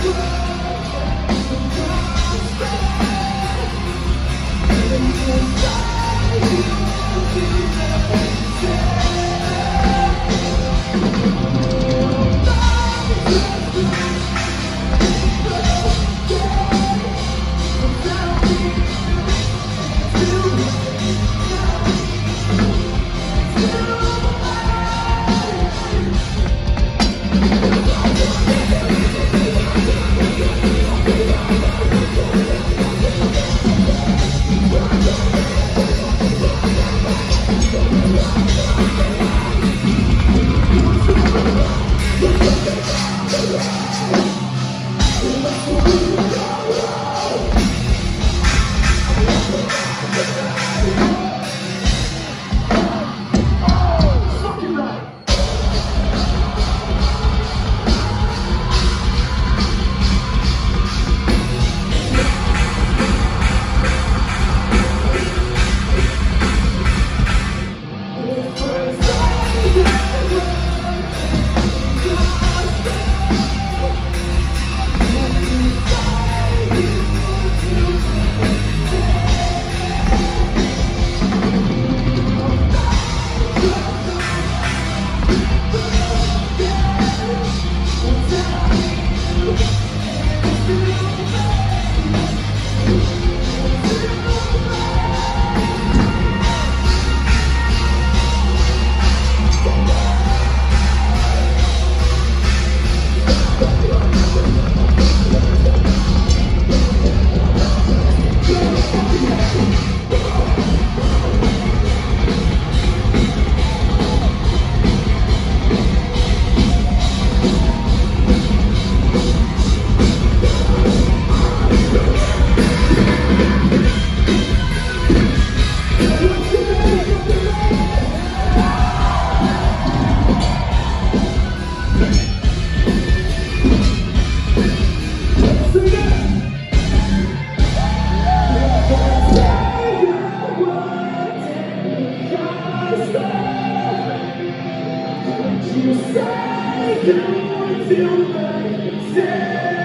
you. Say you to stay.